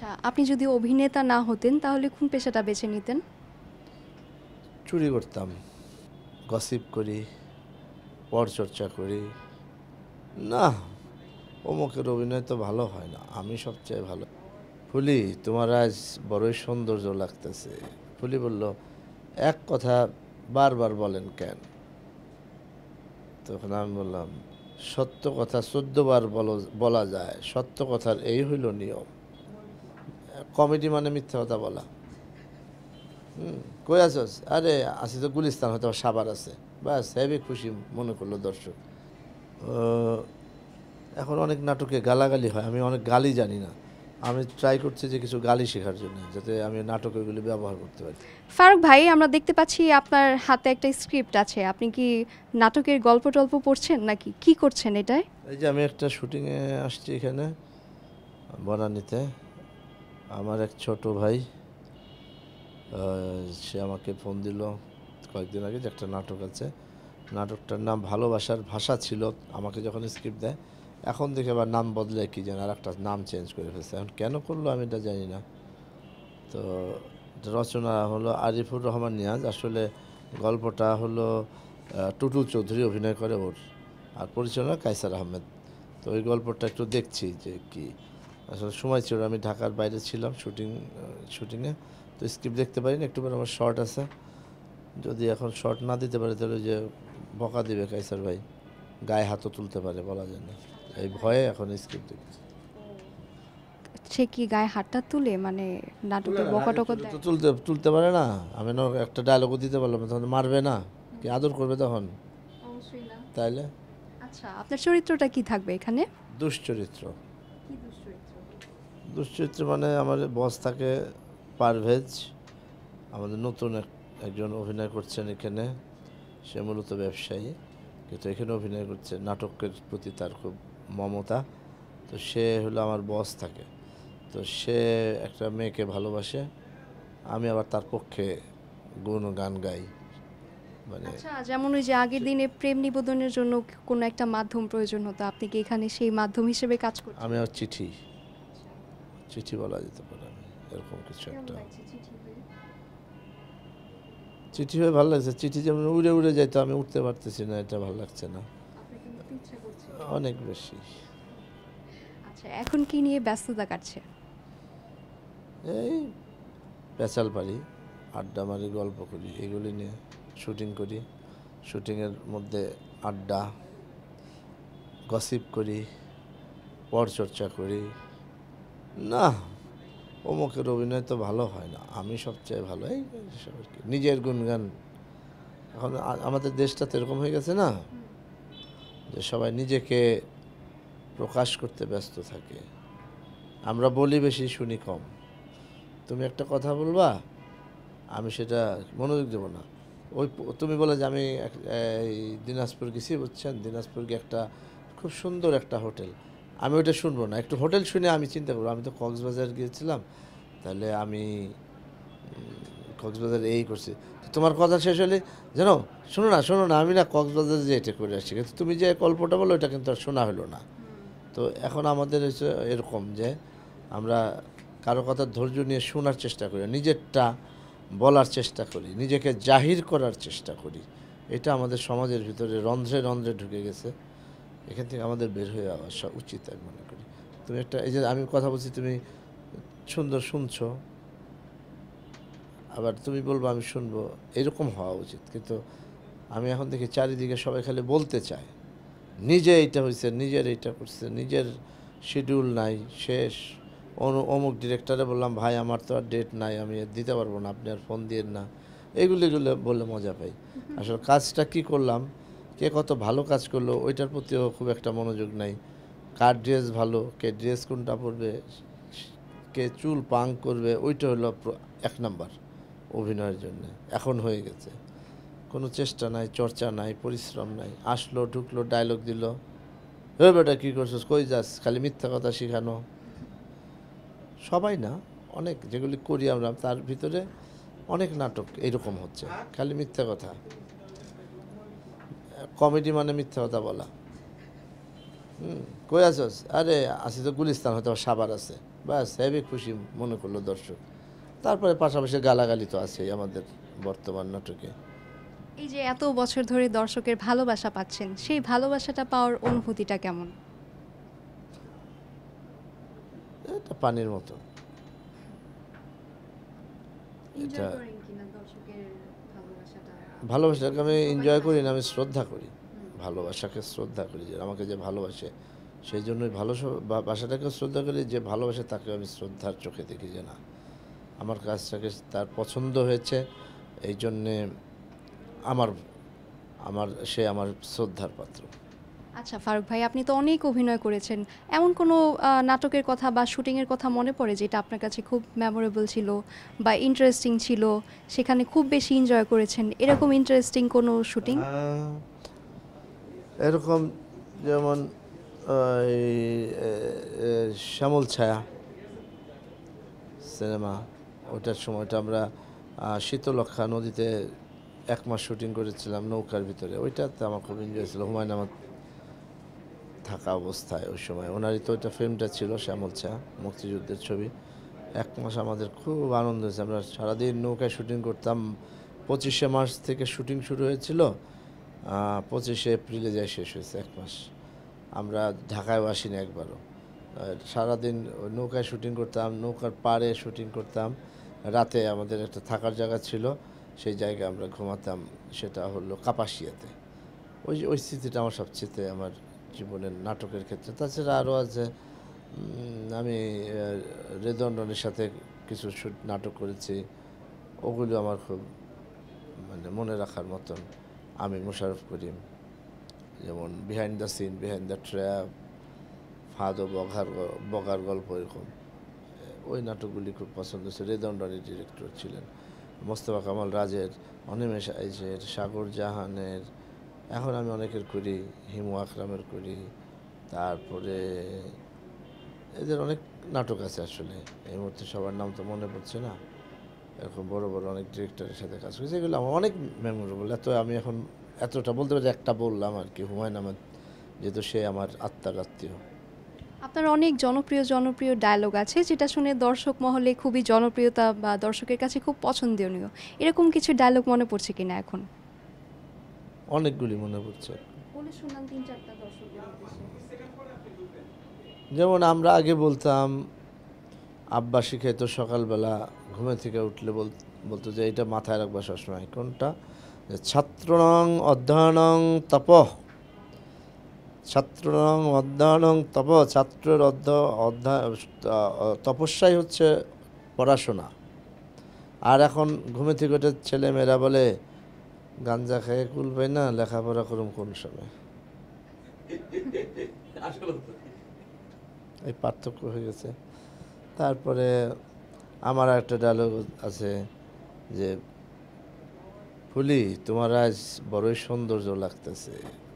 আচ্ছা আপনি যদি অভিনেতা না হতেন, তাহলে কোন পেশাটা বেছে নিতেন? চুরি করতাম গসিপ করি, পরচর্চা করি। না, অমুকের অভিনয় তো ভালো হয় না, আমি সবচেয়ে ভালো। ফুলি, তোমার আজ বড়ই সৌন্দর্য লাগতেছে। ফুলি বলল, এক কথা বারবার বলেন কেন? তখন আমি বললাম, সত্য কথা চোদ্দ বার বলো- বলা যায়। সত্য কথার এই হইল নিয়ম। কমেডি মানে মিথ্যা কথা বলা। হুম কই আছস? আরে আসি তো গুলিস্তান হয়তো সাবার আছে। ব্যাস হেবি খুশি মনে করল দর্শক। এখন অনেক নাটকে গালাগালি হয় আমি অনেক গালি জানি না। আমি ট্রাই করছি যে কিছু গালি শেখার জন্য যাতে আমি নাটকে এগুলি ব্যবহার করতে পারি। ফারুক ভাই আমরা দেখতে পাচ্ছি আপনার হাতে একটা স্ক্রিপ্ট আছে। আপনি কি নাটকের গল্প টল্প পড়ছেন নাকি? কি করছেন এটায়? এই যে আমি একটা শুটিংয়ে আসছি এখানে বনানীতে। আমার এক ছোট ভাই সে আমাকে ফোন দিল কয়েকদিন আগে যে একটা নাটক আছে। নাটকটার নাম ভালোবাসার ভাষা ছিল, আমাকে যখন স্ক্রিপ্ট দেয়, এখন দেখে আবার নাম বদলে কি যেন আর একটা নাম চেঞ্জ করে ফেলছে। এখন কেন করল আমি এটা জানি না। তো রচনা হলো আরিফুর রহমান নিয়াজ, আসলে গল্পটা হলো টুটুল চৌধুরী অভিনয় করে ওর, আর পরিচালনা কাইসার আহমেদ। তো ওই গল্পটা একটু দেখছি যে কি আসলে সময় ছিল আমি ঢাকার বাইরে ছিলাম শুটিং শুটিংয়ে তো স্ক্রিপ্ট দেখতে পারিনি একটু পরে আমার শর্ট আছে। যদি এখন শর্ট না দিতে পারে তাহলে যে বকা দিবে কাইসার ভাই। গায়ে হাতও তুলতে পারে বলা যায় না। এই ভয়ে এখন স্ক্রিপ্ট দেখছি। সে কি গায়ে হাতটা তুলে? মানে নাটকে বকা টকা তো তুলতে তুলতে পারে না। আমি না একটা ডায়লগও দিতে পারলাম না, তখন মারবে না। কি আদর করবে তখন? অবশ্যই না। তাইলে? আচ্ছা। আপনার চরিত্রটা কি থাকবে এখানে? দুশ্চরিত্র। দুশ্চরিত্র মানে আমার বস থাকে পারভেজ আমাদের নতুন এক- একজন অভিনয় করছেন এখানে। সে মূলত ব্যবসায়ী। কিন্তু এখানে অভিনয় করছে নাটকের প্রতি তার খুব মমতা। তো সে হলো আমার বস থাকে। তো সে একটা মেয়েকে ভালোবাসে। আমি আবার তার পক্ষে গুণ গান গাই। মানে আচ্ছা যেমন ওই যে আগের দিনে প্রেম নিবেদনের জন্য কোনো একটা মাধ্যম প্রয়োজন হতো। আপনি কি এখানে সেই মাধ্যম হিসেবে কাজ করছেন আমি আর চিঠি। চিঠি বলা যেতে পারে এরকম কিছু একটা। চিঠি হয়ে? ভালো লাগছে চিঠি যেমন উড়ে উড়ে যাইতো আমি উঠতে পারতেছি না এটা ভালো লাগছে না। অনেক বেশি। আচ্ছা এখন কি নিয়ে ব্যস্ততা কাটছে? এই পেঁচাল পারি আড্ডা মারি গল্প করি এগুলি নিয়ে শুটিং করি। শুটিংয়ের মধ্যে আড্ডা গসিপ করি পরচর্চা করি। না, অমুকের অভিনয় তো ভালো হয় না। আমি সবচেয়ে ভালো, এই নিজের গুণগান। এখন আমাদের দেশটা তো এরকম হয়ে গেছে না, যে সবাই নিজেকে প্রকাশ করতে ব্যস্ত থাকে। আমরা বলি বেশি, শুনি কম। তুমি একটা কথা বলবা, আমি সেটা মনোযোগ দেবো না। ওই তুমি বলে যে আমি দিনাজপুর গেছি, বুঝছেন? দিনাজপুর গিয়ে একটা খুব সুন্দর একটা হোটেল। আমি ওইটা শুনব না। একটু হোটেল শুনে আমি চিন্তা করব। আমি তো কক্সবাজার গিয়েছিলাম তাহলে আমি কক্সবাজার এই করছি। তো তোমার কথা শেষ হলে জানো শোনো না শোনো না আমি না কক্সবাজার যে এটা করে আসছি। কিন্তু তুমি যে গল্পটা বলো ওটা কিন্তু আর শোনা হলো না। তো এখন আমাদের হচ্ছে এরকম যে আমরা কারও কথা ধৈর্য নিয়ে শোনার চেষ্টা করি নিজেরটা বলার চেষ্টা করি নিজেকে জাহির করার চেষ্টা করি। এটা আমাদের সমাজের ভিতরে রন্ধ্রে রন্ধ্রে ঢুকে গেছে। এখান থেকে আমাদের বের হয়ে আসা উচিত আমি মনে করি। তুমি একটা এই যে আমি কথা বলছি তুমি সুন্দর শুনছো আবার তুমি বলব আমি শুনব এরকম হওয়া উচিত। কিন্তু আমি এখন দেখি চারিদিকে সবাই খালি বলতে চায়। নিজে এইটা হয়েছে নিজের এইটা করছে নিজের শিডিউল নাই শেষ। অনু অমুক ডিরেক্টরে বললাম ভাই আমার তো আর ডেট নাই আমি দিতে পারব না আপনি আর ফোন দিয়েন না। এগুলো এগুলো বললে মজা পাই। আসলে কাজটা কি করলাম কে কত ভালো কাজ করল, ওইটার প্রতিও খুব একটা মনোযোগ নাই। কার ড্রেস ভালো, কে ড্রেস কোনটা পরবে, কে চুল পাং করবে, ওইটা হলো এক নাম্বার অভিনয়ের জন্য। এখন হয়ে গেছে। কোনো চেষ্টা নাই, চর্চা নাই, পরিশ্রম নাই। আসলো, ঢুকলো ডায়লগ দিল। হে বেটা, কী করছিস? কই যাস? খালি মিথ্যা কথা শেখানো। সবাই না, অনেক যেগুলি করি আমরা, তার ভিতরে অনেক নাটক এরকম হচ্ছে। খালি মিথ্যা কথা। কমেডি মানে মিথ্যা কথা বলা। হুম কই আছস? আরে আসি তো গুলিস্তান হয়তো সাবার আছে। ব্যাস হেভি খুশি মনে করল দর্শক। তারপরে পাশাপাশি গালাগালি তো আছেই আমাদের বর্তমান নাটকে। এই যে এত বছর ধরে দর্শকের ভালোবাসা পাচ্ছেন সেই ভালোবাসাটা পাওয়ার অনুভূতিটা কেমন? এটা পানির মতো। এটা ভালোবাসাকে আমি এনজয় করি না, আমি শ্রদ্ধা করি। ভালোবাসাকে শ্রদ্ধা করি, যে আমাকে যে ভালোবাসে, সেই জন্যই ভালো বাসাটাকে শ্রদ্ধা করি, যে ভালোবাসে তাকে আমি শ্রদ্ধার চোখে দেখি যে না, আমার কাজটাকে তার পছন্দ হয়েছে, এই জন্যে আমার আমার, সে আমার শ্রদ্ধার পাত্র। আচ্ছা ফারুক ভাই, আপনি তো অনেক অভিনয় করেছেন। এমন কোনো নাটকের কথা বা শুটিংয়ের কথা মনে পড়ে যেটা আপনার কাছে খুব মেমোরেবল ছিল বা ইন্টারেস্টিং ছিল, সেখানে খুব বেশি এনজয় করেছেন? এরকম ইন্টারেস্টিং কোনো শুটিং এরকম যেমন শ্যামল ছায়া সিনেমা ওটার সময়টা আমরা শীতলক্ষা নদীতে এক মাস শুটিং করেছিলাম নৌকার ভিতরে। ওইটাতে আমার খুব এনজয় ছিল। হুমায়ুন আহমদ থাকা অবস্থায় ওই সময়। ওনারই তো ওইটা ফিল্মটা ছিল শ্যামল ছায়া মুক্তিযুদ্ধের ছবি। এক মাস আমাদের খুব আনন্দ হয়েছে। আমরা সারাদিন নৌকায় শুটিং করতাম। পঁচিশে মার্চ থেকে শুটিং শুরু হয়েছিল। পঁচিশে এপ্রিলে যায় শেষ হয়েছে এক মাস। আমরা ঢাকায় আসিনি একবারও। সারাদিন নৌকায় শুটিং করতাম, নৌকার পাড়ে শুটিং করতাম। রাতে আমাদের একটা থাকার জায়গা ছিল। সেই জায়গায় আমরা ঘুমাতাম। সেটা হলো কাপাসিয়াতে। ওই ওই স্মৃতিটা আমার সবচেয়ে আমার জীবনের নাটকের ক্ষেত্রে। তাছাড়া আরও আছে আমি রেদন্ডনের সাথে কিছু নাটক করেছি। ওগুলো আমার খুব মানে মনে রাখার মতন আমি মোশারফ করিম। যেমন behind the scene behind the trap ফাদ ও বঘার বগার গল্প এরকম। ওই নাটকগুলি খুব পছন্দ ছিল রেদন্ডনের ডিরেক্টর ছিলেন মোস্তফা কামাল রাজের, অনিমেষ আইজের, সাগর জাহানের এখন আমি অনেকের করি, হিমু আকরামের করি, তারপরে এদের অনেক নাটক আছে আসলে। এই মুহূর্তে সবার নাম তো মনে পড়ছে না। এরকম বড় বড় অনেক ডিরেক্টরের সাথে কাজ করেছি। এগুলো আমার অনেক মেমোরেবল এত আমি এখন এতটা বলতে পারি একটা বললাম আর কি। হুমায়ুন আহমেদ যেহেতু সে আমার আত্মার আত্মীয় আপনার অনেক জনপ্রিয় জনপ্রিয় ডায়লগ আছে, যেটা শুনে দর্শক মহলে খুবই জনপ্রিয়তা বা দর্শকের কাছে খুব পছন্দনীয়। এরকম কিছু ডায়লগ মনে পড়ছে কিনা এখন? অনেকগুলি মনে পড়ছে। যেমন আমরা আগে বলতাম আব্বা শিখাইতো সকালবেলা ঘুমে থেকে উঠলে বল বলতো যে এটা মাথায় রাখবা সবসময়। কোনটা? ছাত্রনং অধ্যয়নং তপ। ছাত্রনং অধ্যয়নং তপ। ছাত্রের অধ্য অধ্যায় তপস্যাই হচ্ছে পড়াশোনা। আর এখন ঘুমে থেকে উঠে ছেলে মেয়েরা বলে গাঞ্জা খেয়ে কুল পাই না লেখাপড়া করুম কোন সময়? এই পার্থক্য হয়ে গেছে। তারপরে আমার একটা ডায়লগ আছে যে ফুলি তোমার আজ বড়ই সৌন্দর্য লাগতেছে।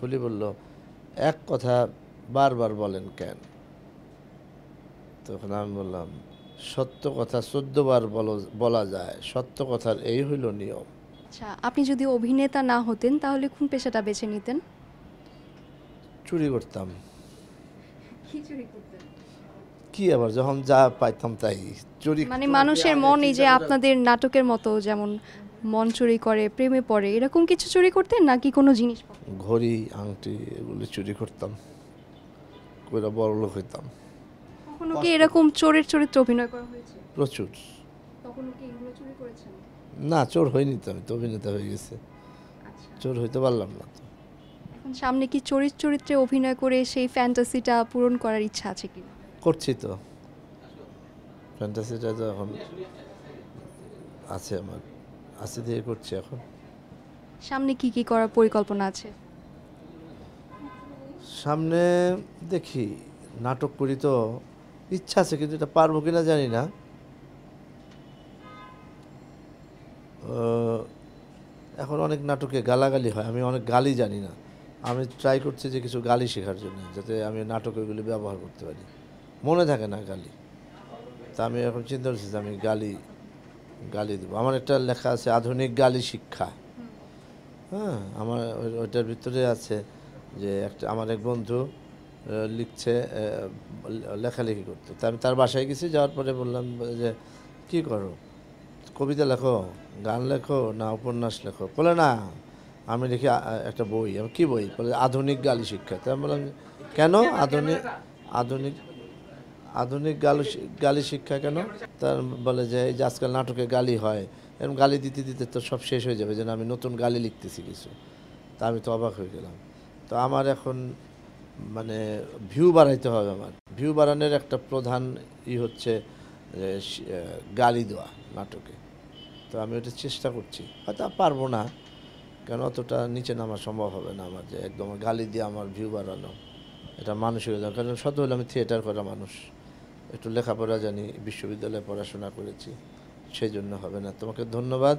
ফুলি বলল এক কথা বারবার বলেন কেন? তখন আমি বললাম সত্য কথা চোদ্দবার বলো- বলা যায়। সত্য কথার এই হইল নিয়ম। আচ্ছা আপনি যদি অভিনেতা না হতেন তাহলে কোন পেশাটা বেছে নিতেন? চুরি করতাম। কি চুরি করতেন? কি আবার যখন যা পাইতাম তাই। চুরি মানে মানুষের মন এই যে আপনাদের নাটকের মতো যেমন মন চুরি করে প্রেমে পড়ে এরকম কিছু চুরি করতেন নাকি কোনো জিনিস ঘড়ি আংটি এগুলো চুরি করতাম। কইরা বড় লোক হইতাম। কখনো কি এরকম চোরের চরিত্রে অভিনয় করা হয়েছে? প্রচুর। তখনও কি এগুলো চুরি করেছেন? না চোর হয়নি তো আমি তো অভিনেতা হয়ে গেছে। আচ্ছা। চোর হইতে পারলাম না তো। এখন সামনে কি চরিত চরিত্রে অভিনয় করে সেই ফ্যান্টাসিটা পূরণ করার ইচ্ছা আছে কি? করছি তো। ফ্যান্টাসিটা তো এখন আছে আমার আছে দিয়ে করছি এখন। সামনে কি কি করার পরিকল্পনা আছে? সামনে দেখি নাটক করি তো ইচ্ছা আছে কিন্তু এটা পারব কিনা জানি না। এখন অনেক নাটকে গালাগালি হয়, আমি অনেক গালি জানি না। আমি ট্রাই করছি যে কিছু গালি শেখার জন্য, যাতে আমি নাটকে ওইগুলি ব্যবহার করতে পারি। মনে থাকে না গালি। তা আমি এখন চিন্তা করছি যে আমি গালি গালি দেবো। আমার একটা লেখা আছে, আধুনিক গালি শিক্ষা। হ্যাঁ আমার ওইটার ভিতরে আছে যে একটা, আমার এক বন্ধু লিখছে লেখালেখি করতে। তা আমি তার বাসায় গেছি, যাওয়ার পরে বললাম যে, কি করো? কবিতা লেখো, গান লেখো, না উপন্যাস লেখো। বলে, না, আমি লিখি একটা বই। আমি, কী বই? বলে, আধুনিক গালি শিক্ষা। তাই আমি বললাম, কেন? আধুনিক আধুনিক আধুনিক গালি গালি শিক্ষা কেন? তার বলে যে, এই যে আজকাল নাটকে গালি হয় এরকম গালি দিতে দিতে তো সব শেষ হয়ে যাবে, যেন আমি নতুন গালি লিখতেছি কিছু। তা আমি তো অবাক হয়ে গেলাম। তো আমার এখন মানে ভিউ বাড়াইতে হবে আমার। ভিউ বাড়ানোর একটা প্রধান ই হচ্ছে গালি দেওয়া নাটকে। তো আমি ওটা চেষ্টা করছি। হয়তো পারব না কেন অতটা নিচে নামা সম্ভব হবে না আমার যে একদম গালি দিয়ে আমার ভিউ বাড়ানো। এটা মানসিক কারণ সত হলে আমি থিয়েটার করা মানুষ। একটু লেখাপড়া জানি, বিশ্ববিদ্যালয়ে পড়াশোনা করেছি সেই জন্য হবে না। তোমাকে ধন্যবাদ।